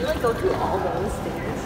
really go through all those stairs.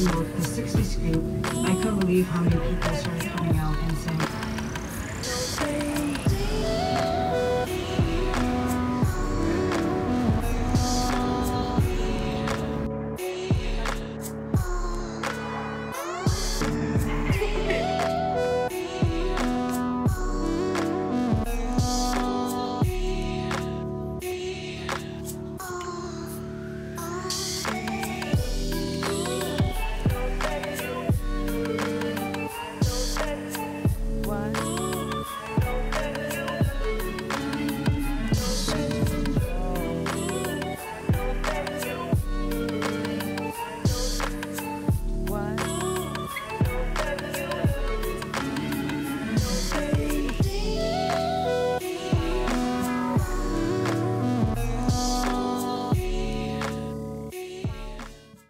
Skew, the 60 Skew. I can't believe how many people.